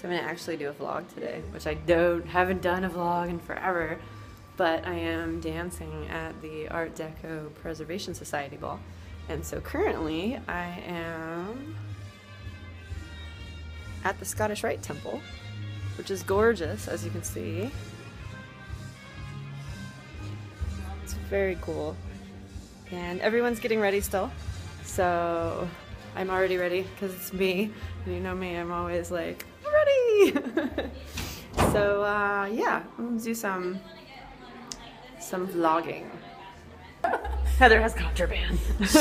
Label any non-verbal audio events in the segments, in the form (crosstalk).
So I'm gonna actually do a vlog today, which I don't haven't done a vlog in forever, but I am dancing at the Art Deco Preservation Society ball. And so currently I am at the Scottish Rite Temple, which is gorgeous as you can see. It's very cool. And everyone's getting ready still. So I'm already ready because it's me. And you know me, I'm always like! So uh, yeah, let's do some some vlogging. (laughs) Heather has contraband. (laughs)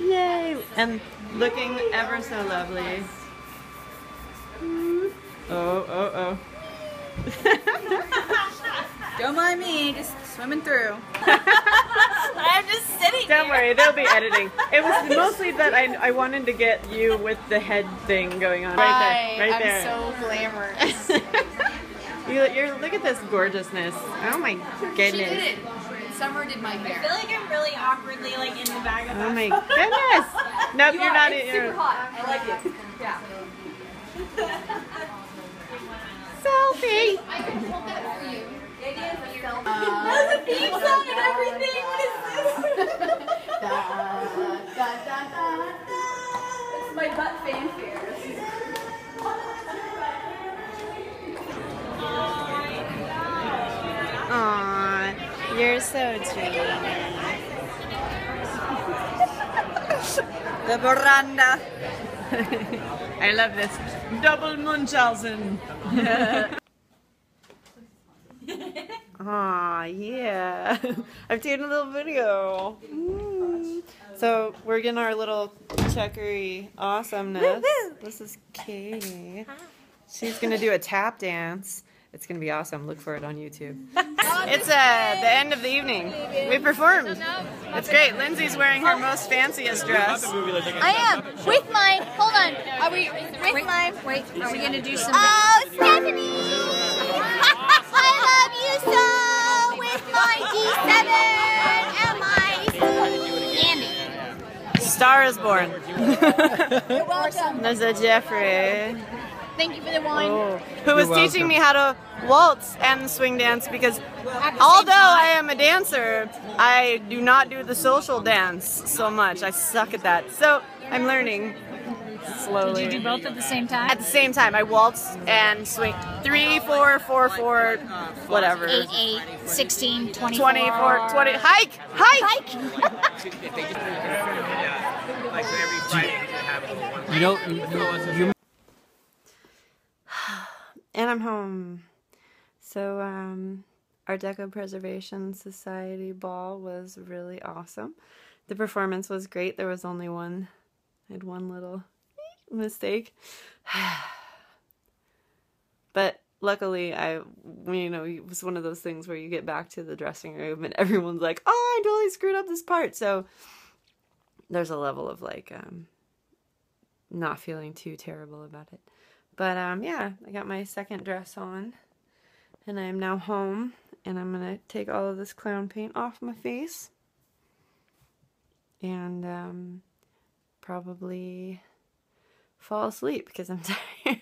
Yay! And looking ever so lovely. Oh, oh, oh. (laughs) Don't mind me, just swimming through. I'm just sitting Don't worry, they'll be editing. It was mostly that I, I wanted to get you with the head thing going on. Right there, right I'm there. so glamorous. (laughs) you, you're, look at this gorgeousness. Oh my goodness. She did it. Summer did my hair. I feel like I'm really awkwardly like in the bag of Oh my goodness. (laughs) Nope, You you're are. not It's in super your hot. I like it. Yeah. (laughs) selfie. My butt fanfare. Aw, you're so sweet. The veranda. (laughs) I love this. Double Munchausen. (laughs) Aw, yeah. (laughs) I'm doing a little video. Mm. So we're getting our little checkery awesomeness. This is Katie. She's gonna do a tap dance. It's gonna be awesome. Look for it on YouTube. (laughs) It's uh, the end of the evening. We performed. It's great. Lindsay's wearing her most fanciest dress. I am with mine. Hold on. Are we with mine? Wait, are we gonna do some? Oh, Stephanie! Star is born. You're welcome. There's a Jeffrey. Thank you for the wine. Oh, who was You're teaching me how to waltz and swing dance because although. I am a dancer, I do not do the social dance so much. I suck at that. So I'm learning slowly. Did you do both at the same time? At the same time, I waltz and swing. Three, four, four, four, whatever. 8, 8, 16, 24. 24, 20. Hike! Hike! (laughs) You know, you, you And I'm home. So, um, Art Deco Preservation Society ball was really awesome. The performance was great. There was only one, I had one little mistake. but luckily, I, you know, it was one of those things where you get back to the dressing room and everyone's like, oh, I totally screwed up this part. So, there's a level of like, um, not feeling too terrible about it. But um, yeah, I got my second dress on, and I am now home, and I'm gonna take all of this clown paint off my face, and um, probably fall asleep because I'm (laughs) tired,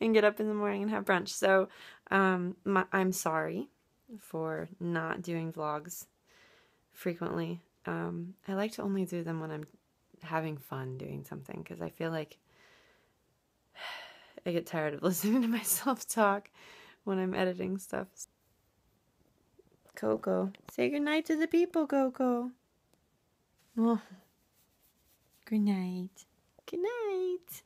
and get up in the morning and have brunch. So um, my, I'm sorry for not doing vlogs frequently. Um, I like to only do them when I'm having fun doing something because I feel like (sighs) I get tired of (laughs) listening to myself talk when I'm editing stuff. Coco, say goodnight to the people, Coco. Oh. Good night. Good night.